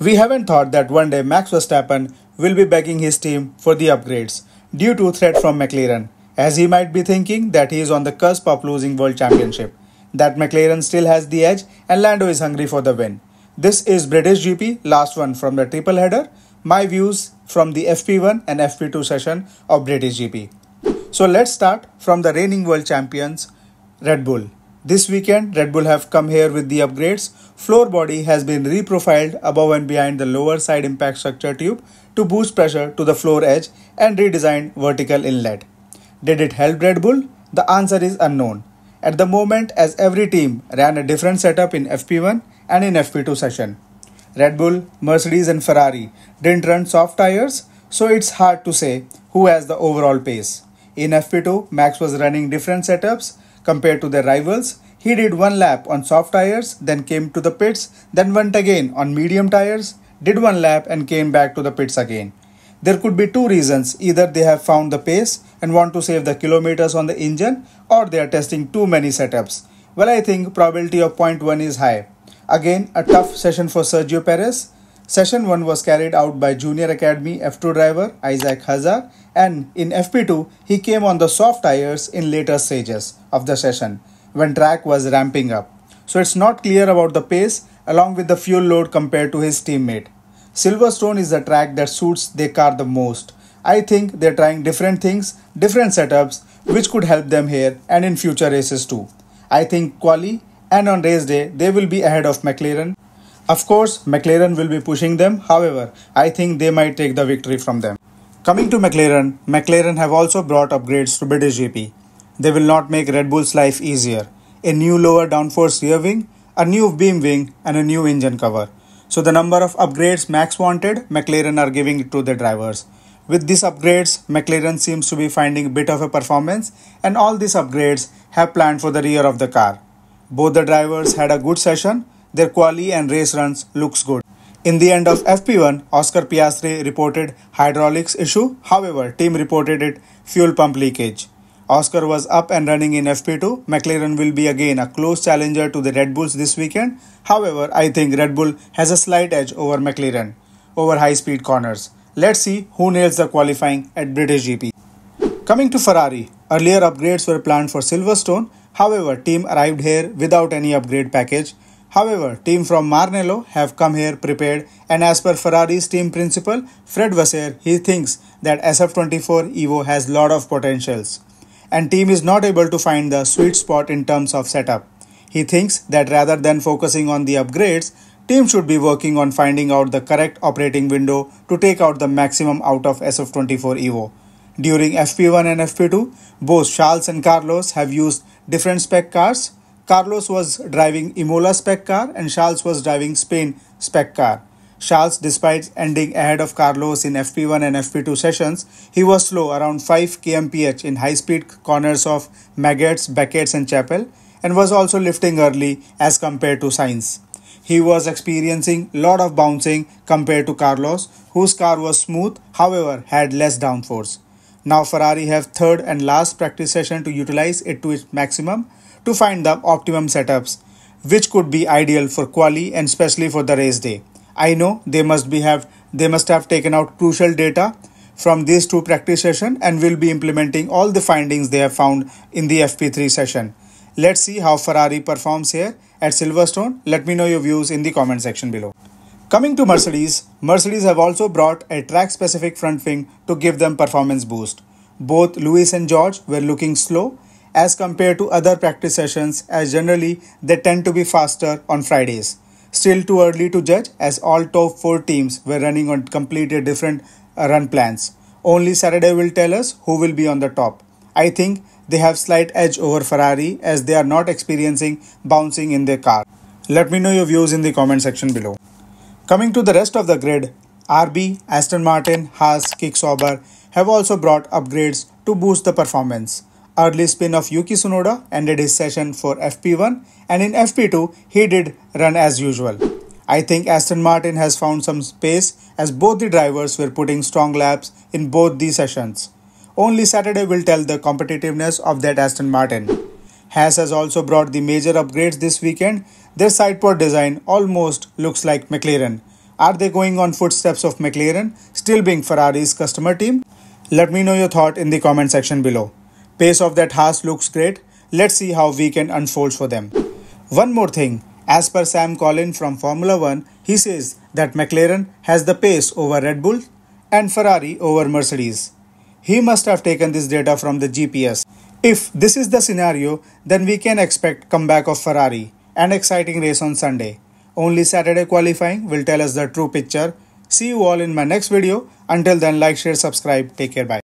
We haven't thought that one day Max Verstappen will be begging his team for the upgrades due to threat from McLaren, as he might be thinking that he is on the cusp of losing World Championship, that McLaren still has the edge and Lando is hungry for the win. This is British GP, last one from the triple header. My views from the FP1 and FP2 session of British GP. So let's start from the reigning world champions Red Bull. This weekend, Red Bull have come here with the upgrades. Floor body has been reprofiled above and behind the lower side impact structure tube to boost pressure to the floor edge and redesigned vertical inlet. Did it help Red Bull? The answer is unknown. At the moment, as every team ran a different setup in FP1 and in FP2 session. Red Bull, Mercedes, and Ferrari didn't run soft tires, so it's hard to say who has the overall pace. In FP2, Max was running different setups compared to their rivals. He did one lap on soft tires, then came to the pits, then went again on medium tires, did one lap and came back to the pits again. There could be two reasons either they have found the pace and want to save the kilometers on the engine, or they are testing too many setups. Well, I think probability of 0.1 is high. Again, a tough session for Sergio Perez. Session 1 was carried out by Junior Academy F2 driver Isack Hadjar and in FP2 he came on the soft tires in later stages of the session when track was ramping up. So it's not clear about the pace along with the fuel load compared to his teammate. Silverstone is the track that suits their car the most. I think they're trying different things, different setups which could help them here and in future races too. I think quali and on race day they will be ahead of McLaren of course, McLaren will be pushing them, however, I think they might take the victory from them. Coming to McLaren, McLaren have also brought upgrades to British GP. They will not make Red Bull's life easier. A new lower downforce rear wing, a new beam wing, and a new engine cover. So the number of upgrades Max wanted, McLaren are giving it to the drivers. With these upgrades, McLaren seems to be finding a bit of a performance, and all these upgrades have planned for the rear of the car. Both the drivers had a good session, their quali and race runs looks good. In the end of FP1, Oscar Piastri reported hydraulics issue. However, team reported it fuel pump leakage. Oscar was up and running in FP2. McLaren will be again a close challenger to the Red Bulls this weekend. However, I think Red Bull has a slight edge over McLaren over high speed corners. Let's see who nails the qualifying at British GP. Coming to Ferrari, earlier upgrades were planned for Silverstone. However, team arrived here without any upgrade package However, team from Maranello have come here prepared and as per Ferrari's team principal, Fred Vasseur, he thinks that SF24 Evo has lot of potentials and team is not able to find the sweet spot in terms of setup. He thinks that rather than focusing on the upgrades, team should be working on finding out the correct operating window to take out the maximum out of SF24 Evo. During FP1 and FP2, both Charles and Carlos have used different spec cars Carlos was driving Imola spec car and Charles was driving Spain spec car. Charles, despite ending ahead of Carlos in FP1 and FP2 sessions, he was slow around 5 kmph in high speed corners of Maggotts, Becketts, and Chapel and was also lifting early as compared to Sainz. He was experiencing lot of bouncing compared to Carlos, whose car was smooth, however, had less downforce. Now Ferrari have third and last practice session to utilize it to its maximum to find the optimum setups which could be ideal for quali and especially for the race day. I know they must be have they must have taken out crucial data from these two practice sessions and will be implementing all the findings they have found in the FP3 session. Let's see how Ferrari performs here at Silverstone. Let me know your views in the comment section below. Coming to Mercedes, Mercedes have also brought a track specific front wing to give them performance boost. Both Lewis and George were looking slow as compared to other practice sessions as generally they tend to be faster on Fridays. Still too early to judge as all top 4 teams were running on completely different uh, run plans. Only Saturday will tell us who will be on the top. I think they have slight edge over Ferrari as they are not experiencing bouncing in their car. Let me know your views in the comment section below. Coming to the rest of the grid, RB, Aston Martin, Haas, Kick Sauber have also brought upgrades to boost the performance. Early spin of Yuki Tsunoda ended his session for FP1 and in FP2 he did run as usual. I think Aston Martin has found some space as both the drivers were putting strong laps in both these sessions. Only Saturday will tell the competitiveness of that Aston Martin. Haas has also brought the major upgrades this weekend. Their sidepod design almost looks like McLaren, Are they going on footsteps of McLaren, still being Ferrari's customer team? Let me know your thought in the comment section below. Pace of that Haas looks great. Let's see how weekend unfolds for them. One more thing, as per Sam Collin from Formula 1, he says that McLaren has the pace over Red Bull and Ferrari over Mercedes. He must have taken this data from the GPS. If this is the scenario, then we can expect comeback of Ferrari and exciting race on Sunday. Only Saturday qualifying will tell us the true picture. See you all in my next video. Until then, like, share, subscribe. Take care. Bye.